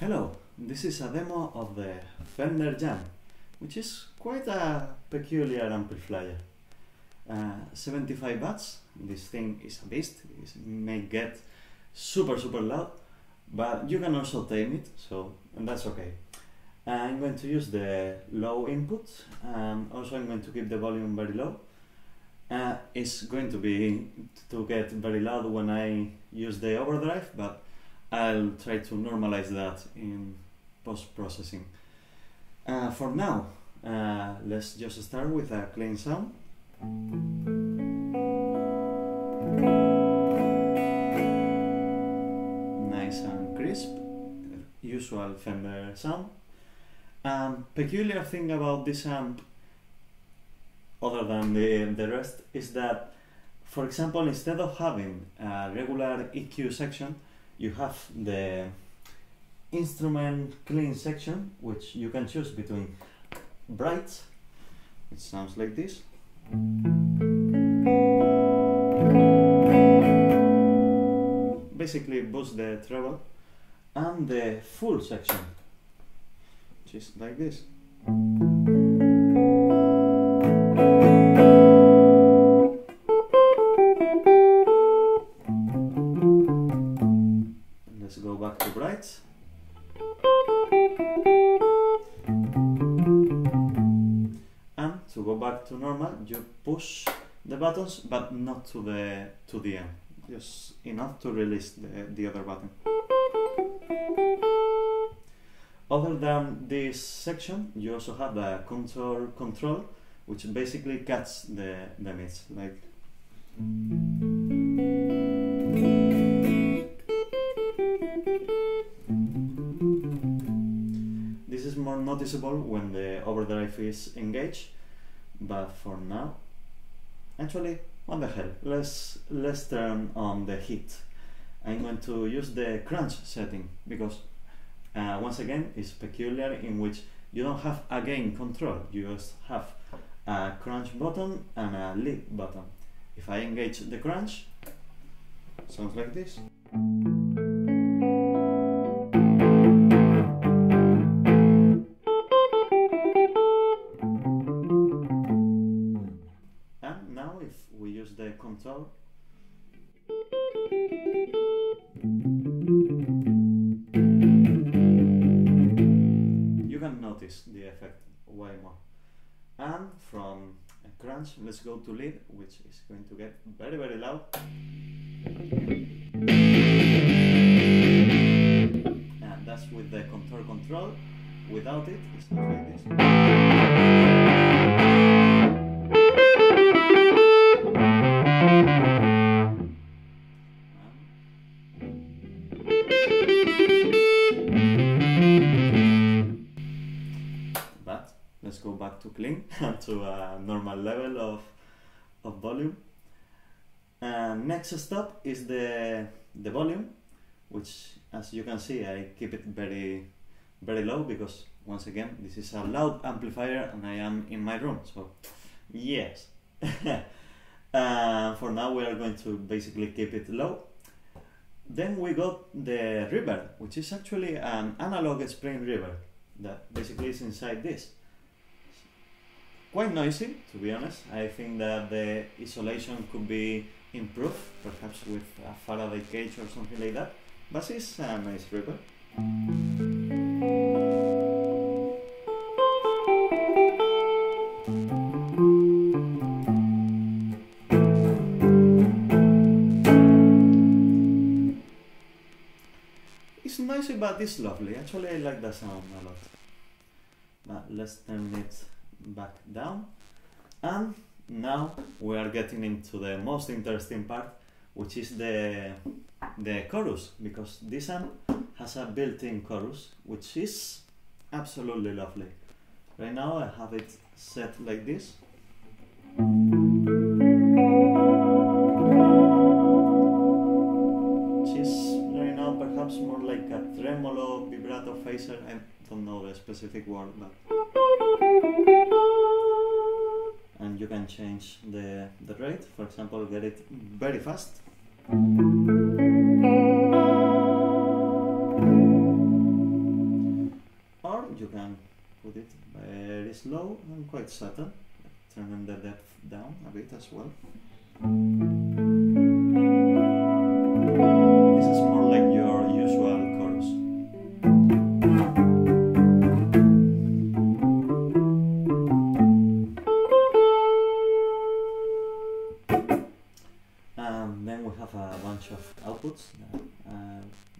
Hello, this is a demo of the Fender Jam, which is quite a peculiar amplifier. Uh, 75 watts, this thing is a beast, it may get super super loud, but you can also tame it, so that's okay. I'm going to use the low input, and also I'm going to keep the volume very low. Uh, it's going to be to get very loud when I use the overdrive, but I'll try to normalize that in post-processing. Uh, for now, uh, let's just start with a clean sound. Nice and crisp, usual Fender sound. Um, peculiar thing about this amp, other than the, the rest, is that, for example, instead of having a regular EQ section, you have the instrument clean section which you can choose between bright it sounds like this basically boost the treble and the full section which is like this to go back to normal you push the buttons but not to the to the end. Just enough to release the, the other button. Other than this section you also have a contour control which basically cuts the, the mids like This is more noticeable when the overdrive is engaged, but for now, actually, what the hell, let's, let's turn on the heat. I'm going to use the crunch setting because uh, once again it's peculiar in which you don't have a gain control, you just have a crunch button and a lead button. If I engage the crunch, sounds like this. We use the control you can notice the effect way more. And from a crunch, let's go to lead, which is going to get very very loud. And that's with the contour control. Without it, it's not like this. To clean to a normal level of, of volume. And next step is the, the volume, which as you can see I keep it very very low because once again this is a loud amplifier and I am in my room so yes. For now we are going to basically keep it low. Then we got the reverb which is actually an analog spring reverb that basically is inside this quite noisy to be honest I think that the isolation could be improved perhaps with a Faraday cage or something like that but it's a nice reverb It's noisy but it's lovely. Actually I like the sound a lot. But let's turn it back down. And now we are getting into the most interesting part, which is the the chorus, because this amp has a built-in chorus, which is absolutely lovely. Right now I have it set like this. Which is right now perhaps more like a tremolo vibrato phaser. I don't know the specific word, but and you can change the the rate. For example, get it very fast. Or you can put it very slow and quite subtle. Turning the depth down a bit as well.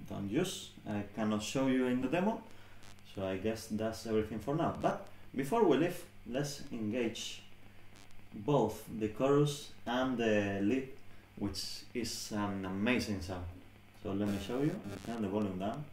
don't use. I cannot show you in the demo. So I guess that's everything for now. But before we leave, let's engage both the chorus and the lead, which is an amazing sound. So let me show you, turn the volume down.